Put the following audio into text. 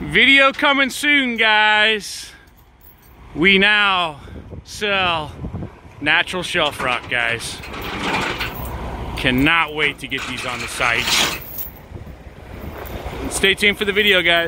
Video coming soon, guys. We now sell natural shelf rock, guys. Cannot wait to get these on the site. Stay tuned for the video, guys.